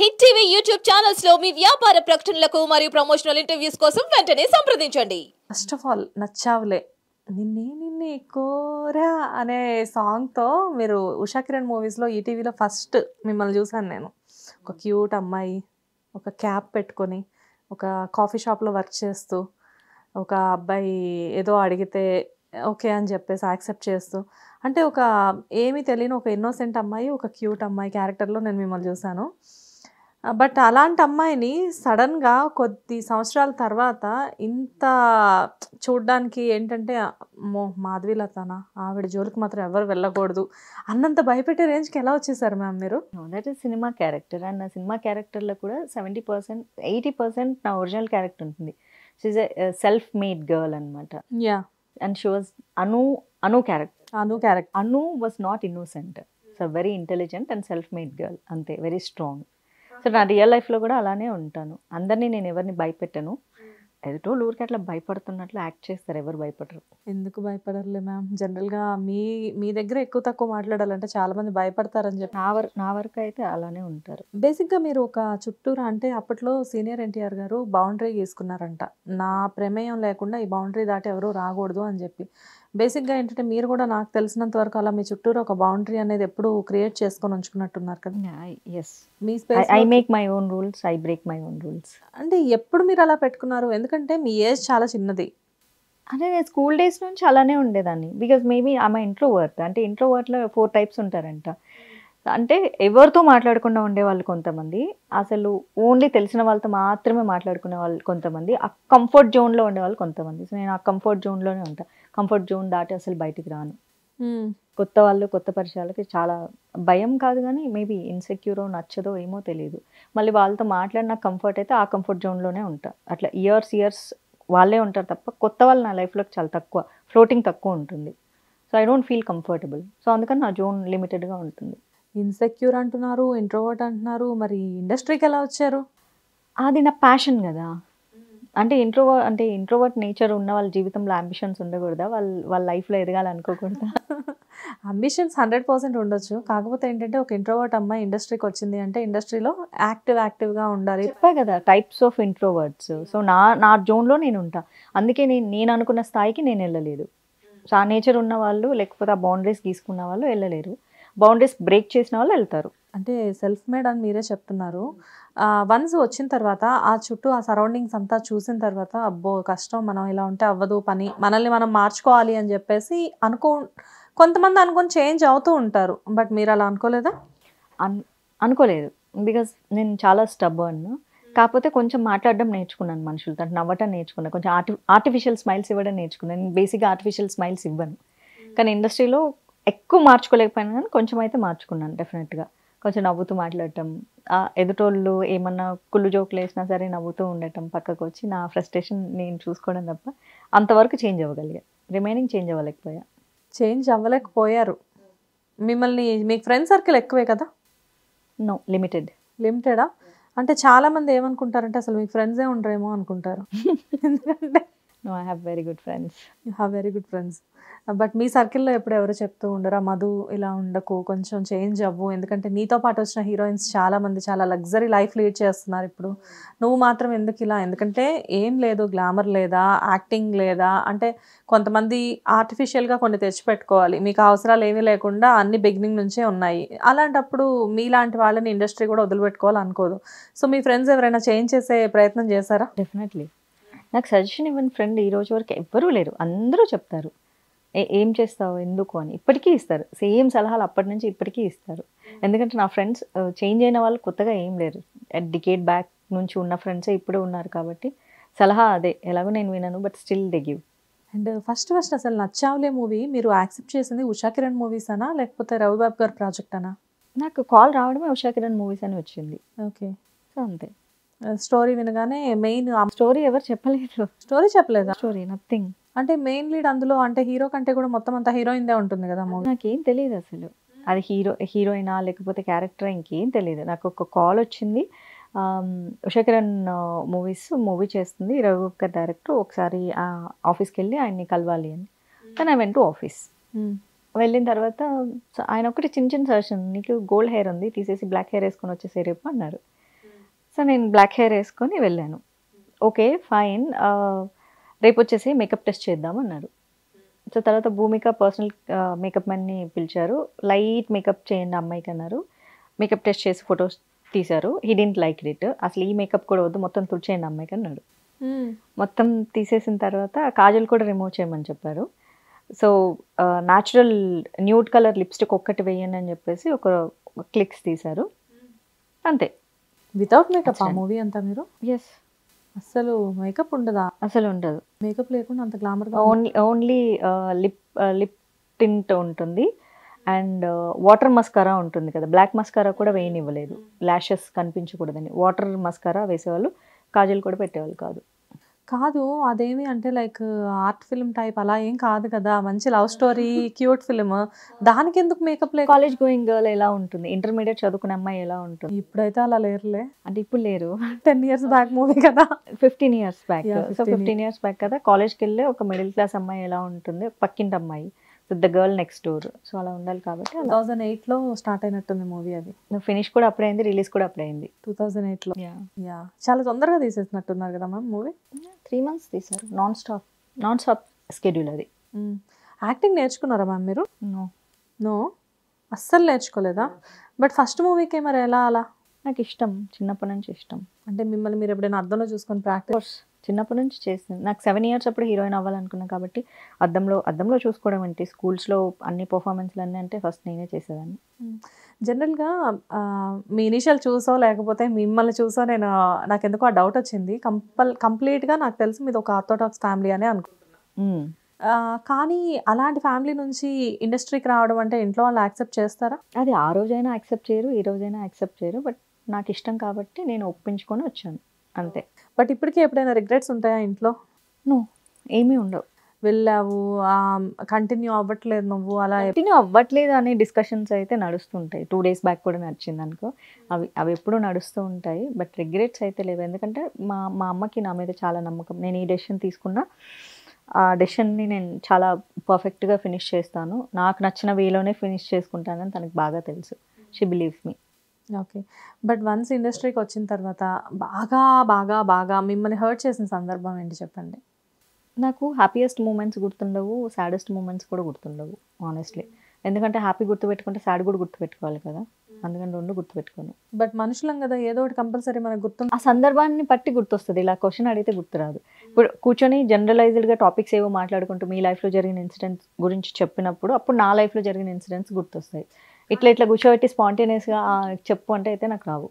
Hit TV YouTube ఛానల్స్లో మీ వ్యాపార ప్రకటనలకు మరియు ప్రమోషనల్ ఇంటర్వ్యూస్ కోసం వెంటనే సంప్రదించండి. First of all Nachavule. నిన్నే నిన్నే కోరా అనే సాంగ్తో మీరు ఉషా కిరణ్ మూవీస్లో ఈటీవీలో ఫస్ట్ మిమ్మల్ని చూసాను నేను. ఒక క్యూట్ అమ్మాయి ఒక క్యాప్ పెట్టుకొని ఒక కాఫీ షాప్లో వర్క్ చేస్తూ ఒక అబ్బాయి ఏదో అడిగితే ఓకే అని చెప్పేసి యాక్సెప్ట్ చేస్తూ అంటే ఒక ఏమీ తెలియని ఒక ఇన్నోసెంట్ అమ్మాయి ఒక క్యూట్ అమ్మాయి క్యారెక్టర్లో నేను మిమ్మల్ని చూశాను. బట్ అలాంటి అమ్మాయిని సడన్గా కొద్ది సంవత్సరాల తర్వాత ఇంత చూడ్డానికి ఏంటంటే మో మాధవీలతనా? ఆవిడ జోలికి మాత్రం ఎవరు వెళ్ళకూడదు అన్నంత భయపెట్టే రేంజ్కి ఎలా వచ్చేసారు మ్యామ్ మీరు? That is cinema character and నా సినిమా క్యారెక్టర్లో కూడా సెవెంటీ పర్సెంట్ ఎయిటీ పర్సెంట్ నా ఒరిజినల్ క్యారెక్టర్ ఉంటుంది. She's a self made girl అనమాట yeah and she was Anu Anu character Anu character Anu was not innocent so very intelligent and self made girl అంతే very strong so నా real లైఫ్లో కూడా అలానే ఉంటాను. అందరినీ నేను ఎవరిని భయపెట్టను. ఎదుటోళ్ళు ఊరికి అట్లా భయపడుతున్నట్లు యాక్ట్ చేస్తారు ఎవరు భయపడరు. ఎందుకు భయపడరులే మ్యామ్? జనరల్గా మీ మీ దగ్గర ఎక్కువ తక్కువ మాట్లాడాలంటే చాలా మంది భయపడతారని చెప్పి. నా వరకు నా వరకు అయితే అలానే ఉంటారు. బేసిక్గా మీరు ఒక చుట్టూరు అంటే అప్పట్లో సీనియర్ ఎన్టీఆర్ గారు బౌండరీ గీసుకున్నారంట. నా ప్రమేయం లేకుండా ఈ బౌండరీ దాటి ఎవరు రాకూడదు అని చెప్పి. బేసిక్గా ఏంటంటే మీరు కూడా నాకు తెలిసినంత వరకు అలా మీ చుట్టూరు ఒక బౌండరీ అనేది ఎప్పుడు క్రియేట్ చేసుకొని ఉంచుకున్నట్టున్నారు కదా. Yes me I space make my own rules I break my own rules అంటే ఎప్పుడు మీరు అలా పెట్టుకున్నారు? ఎందుకంటే మీ ఏజ్ చాలా చిన్నది. అంటే నేను స్కూల్ డేస్ నుంచి అలానే ఉండేదాన్ని. బికాజ్ మేబీ ఆమె ఇంట్రోవర్ట్ అంటే ఇంట్రోవర్ట్లో ఫోర్ టైప్స్ ఉంటారంట. అంటే ఎవరితో మాట్లాడకుండా ఉండేవాళ్ళు కొంతమంది. అసలు ఓన్లీ తెలిసిన వాళ్ళతో మాత్రమే మాట్లాడుకునే వాళ్ళు కొంతమంది. ఆ కంఫర్ట్ జోన్లో ఉండేవాళ్ళు కొంతమంది. సో నేను ఆ కంఫర్ట్ జోన్లోనే ఉంటా. కంఫర్ట్ జోన్ దాటి అసలు బయటికి రాను. కొత్త వాళ్ళు కొత్త పరిచయాలకి చాలా భయం కాదు కానీ మేబీ ఇన్సెక్యూరో నచ్చదో ఏమో తెలియదు మళ్ళీ వాళ్ళతో మాట్లాడిన కంఫర్ట్ అయితే ఆ కంఫర్ట్ జోన్లోనే ఉంటా. అట్లా ఇయర్స్ ఇయర్స్ వాళ్ళే ఉంటారు తప్ప కొత్త వాళ్ళు నా లైఫ్లోకి చాలా తక్కువ ఫ్లోటింగ్ తక్కువ ఉంటుంది. So I don't feel comfortable so అందుకని నా జోన్ లిమిటెడ్గా ఉంటుంది. ఇన్సెక్యూర్ అంటున్నారు ఇంట్రోవర్ట్ అంటున్నారు. మరి ఇండస్ట్రీకి ఎలా వచ్చారు? అది నా ప్యాషన్ కదా. అంటే ఇంట్రోవ అంటే ఇంట్రోవర్ట్ నేచర్ ఉన్న వాళ్ళ జీవితంలో అంబిషన్స్ ఉండకూడదా? వాళ్ళ వాళ్ళ లైఫ్లో ఎదగాలనుకోకూడదా? అంబిషన్స్ హండ్రెడ్ పర్సెంట్ ఉండొచ్చు. కాకపోతే ఏంటంటే ఒక ఇంట్రోవర్ట్ అమ్మాయి ఇండస్ట్రీకి వచ్చింది అంటే ఇండస్ట్రీలో యాక్టివ్ యాక్టివ్గా ఉండాలి. చెప్పా కదా టైప్స్ ఆఫ్ ఇంట్రోవర్డ్స్ సో నా నా జోన్లో నేను ఉంటా. అందుకే నేను నేను అనుకున్న స్థాయికి నేను వెళ్ళలేదు. సో ఆ నేచర్ ఉన్న వాళ్ళు లేకపోతే ఆ బౌండరీస్ గీసుకున్న వాళ్ళు వెళ్ళలేరు. బౌండరీస్ బ్రేక్ చేసిన వాళ్ళు వెళ్తారు. అంటే సెల్ఫ్ మేడ్ అని మీరే చెప్తున్నారు. వన్స్ వచ్చిన తర్వాత ఆ చుట్టూ ఆ సరౌండింగ్స్ అంతా చూసిన తర్వాత అబ్బో కష్టం మనం ఇలా ఉంటే అవ్వదు పని మనల్ని మనం మార్చుకోవాలి అని చెప్పేసి అనుకో కొంతమంది అనుకొని చేంజ్ అవుతూ ఉంటారు. బట్ మీరు అలా అనుకోలేదా? అన్ అనుకోలేదు. బికాజ్ నేను చాలా స్టబ్బర్న్ కాకపోతే కొంచెం మాట్లాడడం నేర్చుకున్నాను మనుషులతో. నవ్వటం నేర్చుకున్నాను కొంచెం ఆర్టి ఆర్టిఫిషియల్ స్మైల్స్ ఇవ్వడం నేర్చుకున్నాను నేను బేసిక్గా ఆర్టిఫిషియల్ స్మైల్స్ ఇవ్వను. కానీ ఇండస్ట్రీలో ఎక్కువ మార్చుకోలేకపోయినా కానీ కొంచెం అయితే మార్చుకున్నాను డెఫినెట్గా కొంచెం నవ్వుతూ మాట్లాడటం ఎదుటోళ్ళు ఏమన్నా కుళ్ళు జోకులు వేసినా సరే నవ్వుతూ ఉండటం పక్కకు వచ్చి నా ఫ్రస్ట్రేషన్ నేను చూసుకోవడం తప్ప అంతవరకు చేంజ్ అవ్వగలిగా. రిమైనింగ్ చేంజ్ అవ్వలేకపోయా. చేంజ్ అవ్వలేకపోయారు. మిమ్మల్ని మీకు ఫ్రెండ్ సర్కిల్ ఎక్కువే కదా? నో లిమిటెడ్ లిమిటెడా అంటే చాలా మంది ఏమనుకుంటారంటే అసలు మీకు ఫ్రెండ్సే ఉండరేమో అనుకుంటారు. ఎందుకంటే no I have very good friends you have very good friends but మీ సర్కిల్లో ఎప్పుడు ఎవరు చెప్తూ ఉండరా మధు ఇలా ఉండకు కొంచెం చేంజ్ అవ్వు. ఎందుకంటే నీతో పాటు వచ్చిన హీరోయిన్స్ చాలా మంది చాలా లగ్జరీ లైఫ్ లీడ్ చేస్తున్నారు ఇప్పుడు. నువ్వు మాత్రం ఎందుకు ఇలా? ఎందుకంటే ఏం లేదు గ్లామర్ లేదా యాక్టింగ్ లేదా అంటే కొంతమంది ఆర్టిఫిషియల్గా కొన్ని తెచ్చిపెట్టుకోవాలి. మీకు అవసరాలు ఏమీ లేకుండా అన్ని బిగినింగ్ నుంచే ఉన్నాయి. అలాంటప్పుడు మీలాంటి వాళ్ళని ఇండస్ట్రీ కూడా వదిలిపెట్టుకోవాలి అనుకోదు సో మీ ఫ్రెండ్స్ ఎవరైనా చేంజ్ చేసే ప్రయత్నం చేశారా? డెఫినెట్లీ నాకు సజెషన్ ఇవ్వని ఫ్రెండ్ ఈ రోజు వరకు ఎవ్వరూ లేరు. అందరూ చెప్తారు. ఏ ఏం చేస్తావు? ఎందుకు? అని. ఇప్పటికీ ఇస్తారు. సేమ్ సలహాలు అప్పటి నుంచి ఇప్పటికీ ఇస్తారు. ఎందుకంటే నా ఫ్రెండ్స్ చేంజ్ అయిన వాళ్ళు కొత్తగా ఏం లేరు. డికేట్ బ్యాక్ నుంచి ఉన్న ఫ్రెండ్సే ఇప్పుడే ఉన్నారు కాబట్టి సలహా అదే. ఎలాగో నేను వినను but still they give and first first అసలు నచ్చావులే మూవీ. మీరు యాక్సెప్ట్ చేసింది ఉషా కిరణ్ మూవీస్ అనా లేకపోతే రవిబాబు గారి ప్రాజెక్ట్ అనా? నాకు కాల్ రావడమే ఉషా కిరణ్ మూవీస్ అని వచ్చింది. ఓకే. సో అంతే. స్టోరీ వినగానే మెయిన్ స్టోరీ ఎవరు చెప్పలేదు. స్టోరీ చెప్పలేదా? స్టోరీ నథింగ్ అంటే మెయిన్ లీడ్ అందులో అంటే హీరో కంటే కూడా మొత్తం అంతా హీరోయిన్ దే ఉంటుంది కదా మూవీ నాకేం తెలియదు అసలు. అది హీరో హీరోయినా లేకపోతే క్యారెక్టర్ ఇంకేం తెలియదు. నాకు ఒక కాల్ వచ్చింది. Um, Usha Kiran Movies movie చేస్తుంది. రఘు గారి డైరెక్టర్ ఒకసారి ఆ ఆఫీస్కి వెళ్ళి ఆయన్ని కలవాలి అని. కానీ ఐ వెంట్ టు ఆఫీస్ వెళ్ళిన తర్వాత ఆయన ఒకటి చిన్న చిన్న సజెషన్ నీకు గోల్డ్ హెయిర్ ఉంది తీసేసి బ్లాక్ హెయిర్ వేసుకొని వచ్చేసే రేపు అన్నారు. సో నేను బ్లాక్ హెయిర్ వేసుకొని వెళ్ళాను. Okay fine. రేపు వచ్చేసి మేకప్ టెస్ట్ చేద్దాం అన్నారు. సో తర్వాత భూమిక పర్సనల్ మేకప్ మ్యాన్ని పిలిచారు. లైట్ మేకప్ చేయండి అమ్మాయికి అన్నారు. మేకప్ టెస్ట్ చేసి ఫొటోస్ తీశారు. హీ డింట్ లైక్ ఇట్ అసలు ఈ మేకప్ కూడా వద్దు మొత్తం తుడిచేయండి అమ్మాయికి అన్నాడు. మొత్తం తీసేసిన తర్వాత కాజల్ కూడా రిమూవ్ చేయమని చెప్పారు. So natural nude colour lipstick ఒక్కటి వేయండి అని చెప్పేసి ఒక క్లిక్స్ తీశారు. అంతే. వితౌట్ మేకప్ ఆ. మూవీ అంతా మీరు? ఎస్ అసలు మేకప్ ఉండదా? అసలు ఉండదు. మేకప్ లేకుండా అంత glamour only only lip lip tint ఉంటుంది. అండ్ వాటర్ మస్కారా ఉంటుంది కదా. బ్లాక్ మస్కారా కూడా వేయనివ్వలేదు. ల్యాషెస్ కనిపించకూడదని. వాటర్ మస్కారా వేసేవాళ్ళు కాజల్ కూడా పెట్టేవాళ్ళు కాదు. కాదు అదేమి అంటే లైక్ ఆర్ట్ ఫిల్మ్ టైప్ అలా ఏం కాదు కదా. మంచి లవ్ స్టోరీ క్యూట్ ఫిల్మ్. దానికి ఎందుకు మేకప్ లేక కాలేజ్ గోయింగ్ గర్ల్ ఎలా ఉంటుంది? ఇంటర్మీడియట్ చదువుకునే అమ్మాయి ఎలా ఉంటుంది? ఇప్పుడైతే అలా లేరులే. అంటే ఇప్పుడు లేరు. టెన్ ఇయర్స్ బ్యాక్ మూవీ కదా. Fifteen years back so 15 fifteen years back కదా. కాలేజ్కి వెళ్ళి ఒక మిడిల్ క్లాస్ అమ్మాయి ఎలా ఉంటుంది? పక్కింటి అమ్మాయి. With the girl next door so అలా ఉండాలి కాబట్టి టూ థౌజండ్ ఎయిట్లో స్టార్ట్ అయినట్టుంది మూవీ అది. ఫినిష్ కూడా అప్పుడే అయింది రిలీజ్ కూడా అప్పుడే అయింది. టూ థౌజండ్ ఎయిట్లో. యా చాలా తొందరగా తీసేసినట్టున్నారు కదా మ్యామ్ మూవీ త్రీ మంత్స్ తీశారు. Non stop non stop schedule అది యాక్టింగ్ నేర్చుకున్నారా మ్యామ్ మీరు? నో నో అస్సలు నేర్చుకోలేదా? బట్ ఫస్ట్ మూవీకి మరి ఎలా అలా? నాకు ఇష్టం. చిన్నప్పటి నుంచి ఇష్టం. అంటే మిమ్మల్ని మీరు ఎప్పుడైనా అర్థంలో చూసుకొని ప్రాక్టీస్ చిన్నప్పటి నుంచి చేసింది. నాకు సెవెన్ ఇయర్స్ అప్పుడు హీరోయిన్ అవ్వాలనుకున్నా కాబట్టి అద్దంలో అద్దంలో చూసుకోవడం ఏంటి స్కూల్స్లో అన్ని పర్ఫార్మెన్స్లు అన్నీ అంటే ఫస్ట్ నేనే చేసేదాన్ని. జనరల్గా ఆ, మీ ఇనిషియల్ చూసో లేకపోతే మిమ్మల్ని చూసో నేను నాకు ఎందుకో ఆ డౌట్ వచ్చింది. కంపల్ కంప్లీట్గా నాకు తెలిసి మీది ఒక ఆర్థోడాక్స్ ఫ్యామిలీ అని అనుకుంటున్నాను. ఆ, కానీ అలాంటి ఫ్యామిలీ నుంచి ఇండస్ట్రీకి రావడం అంటే ఇంట్లో వాళ్ళు యాక్సెప్ట్ చేస్తారా? అది ఆ రోజైనా యాక్సెప్ట్ చేయరు ఈ రోజైనా యాక్సెప్ట్ చేయరు. బట్ నాకు ఇష్టం కాబట్టి నేను ఒప్పించుకొని వచ్చాను. అంతే. బట్ ఇప్పటికీ ఎప్పుడైనా రిగ్రెట్స్ ఉంటాయా ఇంట్లో? నో ఏమీ ఉండవు. వెళ్ళావు కంటిన్యూ అవ్వట్లేదు నువ్వు అలా కంటిన్యూ అవ్వట్లేదు అనే డిస్కషన్స్ అయితే నడుస్తుంటాయి. టూ డేస్ బ్యాక్ కూడా నడిచింది అనుకో. అవి అవి ఎప్పుడూ నడుస్తూ ఉంటాయి. బట్ రిగ్రెట్స్ అయితే లేవు. ఎందుకంటే మా మా అమ్మకి నా మీద చాలా నమ్మకం. నేను ఈ డెసిషన్ తీసుకున్నా ఆ డెసిషన్ని నేను చాలా పర్ఫెక్ట్గా ఫినిష్ చేస్తాను. నాకు నచ్చిన వేలోనే ఫినిష్ చేసుకుంటానని తనకు బాగా తెలుసు. She believes me okay. But once ఇండస్ట్రీకి వచ్చిన తర్వాత బాగా బాగా బాగా మిమ్మల్ని హర్ట్ చేసిన సందర్భం ఏంటి చెప్పండి? నాకు హ్యాపీయెస్ట్ మూమెంట్స్ గుర్తుండవు సాడెస్ట్ మూమెంట్స్ కూడా గుర్తుండవు ఆనెస్ట్లీ ఎందుకంటే హ్యాపీ గుర్తుపెట్టుకుంటే సాడ్ కూడా గుర్తుపెట్టుకోవాలి కదా. అందుకని రెండు గుర్తుపెట్టుకోను. బట్ మనుషులం కదా ఏదో ఒకటి కంపల్సరీ మనకు గుర్తు ఆ సందర్భాన్ని బట్టి గుర్తొస్తుంది. ఇలా క్వశ్చన్ అడిగితే గుర్తురాదు. ఇప్పుడు కూర్చొని జనరలైజ్డ్గా టాపిక్స్ ఏవో మాట్లాడుకుంటూ మీ లైఫ్లో జరిగిన ఇన్సిడెంట్స్ గురించి చెప్పినప్పుడు అప్పుడు నా లైఫ్లో జరిగిన ఇన్సిడెంట్స్ గుర్తొస్తాయి. ఇట్లా ఇట్లా కూర్చోబెట్టి స్పాంటేనియస్గా చెప్పు అంటే అయితే నాకు రావు.